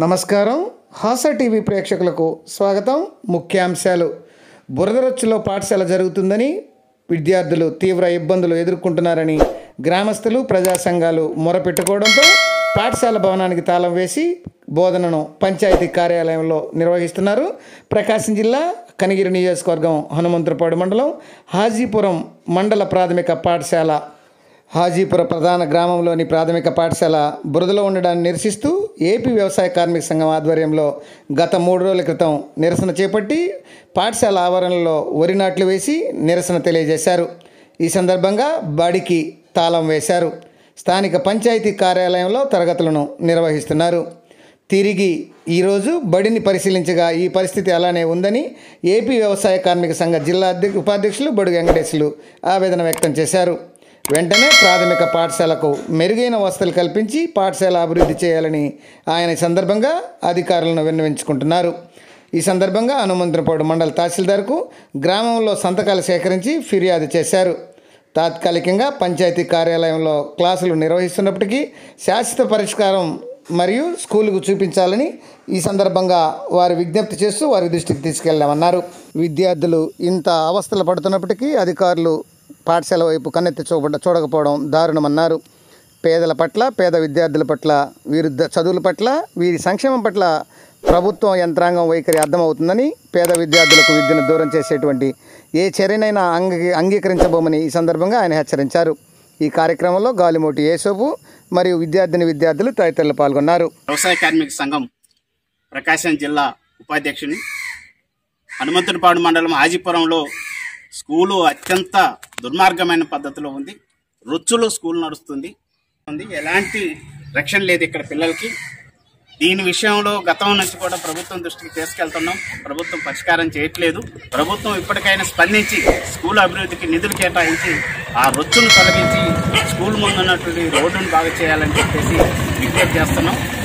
నమస్కారం. హాస టీవీ ప్రేక్షకులకు స్వాగతం. ముఖ్యాంశాలు. బురదరొచ్చులో పాఠశాల జరుగుతుందని విద్యార్థులు తీవ్ర ఇబ్బందులు ఎదుర్కొంటున్నారని గ్రామస్తులు ప్రజా సంఘాలు మొరపెట్టుకోవడంతో పాఠశాల భవనానికి తాళం వేసి బోధనను పంచాయతీ కార్యాలయంలో నిర్వహిస్తున్నారు. ప్రకాశం జిల్లా కనిగిరి నియోజకవర్గం హనుమంతులపాడు మండలం హాజీపురం మండల ప్రాథమిక పాఠశాల హాజీపుర ప్రధాన గ్రామంలోని ప్రాథమిక పాఠశాల బురదలో ఉండడాన్ని నిరసిస్తూ ఏపీ వ్యవసాయ కార్మిక సంఘం ఆధ్వర్యంలో గత మూడు రోజుల క్రితం నిరసన చేపట్టి పాఠశాల ఆవరణలో వరి నాట్లు వేసి నిరసన తెలియజేశారు. ఈ సందర్భంగా బడికి తాళం వేశారు. స్థానిక పంచాయతీ కార్యాలయంలో తరగతులను నిర్వహిస్తున్నారు. తిరిగి ఈరోజు బడిని పరిశీలించగా ఈ పరిస్థితి అలానే ఉందని ఏపీ వ్యవసాయ కార్మిక సంఘ జిల్లా అధ్యక్ష ఉపాధ్యక్షులు బడుగు వెంకటేశులు ఆవేదన వ్యక్తం చేశారు. వెంటనే ప్రాథమిక పాఠశాలకు మెరుగైన వసతులు కల్పించి పాఠశాల అభివృద్ధి చేయాలని ఆయన సందర్భంగా అధికారులను విన్నవించుకుంటున్నారు. ఈ సందర్భంగా హనుమంతరపాడు మండల తహసీల్దార్కు గ్రామంలో సంతకాలు సేకరించి ఫిర్యాదు చేశారు. తాత్కాలికంగా పంచాయతీ కార్యాలయంలో క్లాసులు నిర్వహిస్తున్నప్పటికీ శాశ్వత పరిష్కారం మరియు స్కూలుకు చూపించాలని ఈ సందర్భంగా వారు విజ్ఞప్తి చేస్తూ వారి దృష్టికి తీసుకెళ్ళామన్నారు విద్యార్థులు ఇంత అవస్థలు పడుతున్నప్పటికీ అధికారులు పాఠశాల వైపు కన్నెత్తి చూపడ చూడకపోవడం దారుణమన్నారు. పేదల పట్ల పేద విద్యార్థుల పట్ల వీరి ద- చదువుల పట్ల వీరి సంక్షేమం పట్ల ప్రభుత్వం యంత్రాంగం వైఖరి అర్థమవుతుందని పేద విద్యార్థులకు విద్యను దూరం చేసేటువంటి ఏ చర్యనైనా అంగీ అంగీకరించబోమని ఈ సందర్భంగా ఆయన హెచ్చరించారు. ఈ కార్యక్రమంలో గాలిమోటి యేసోపు మరియు విద్యార్థిని విద్యార్థులు తదితరులు పాల్గొన్నారు. వ్యవసాయ కార్మిక సంఘం ప్రకాశం జిల్లా ఉపాధ్యక్షుని హనుమంతుడిపాడు మండలం హాజీపురంలో స్కూలు అత్యంత దుర్మార్గమైన పద్ధతిలో ఉంది. రొచ్చులో స్కూల్ నడుస్తుంది. ఉంది. ఎలాంటి రక్షణ లేదు ఇక్కడ పిల్లలకి. దీని విషయంలో గతం నుంచి కూడా ప్రభుత్వం దృష్టికి తీసుకెళ్తున్నాం. ప్రభుత్వం పరిష్కారం చేయట్లేదు. ప్రభుత్వం ఇప్పటికైనా స్పందించి స్కూల్ అభివృద్ధికి నిధులు కేటాయించి ఆ రొచ్చును తొలగించి స్కూల్ ముందు ఉన్నటువంటి రోడ్డును బాగా చేయాలని చెప్పేసి విజ్ఞప్తి చేస్తున్నాం.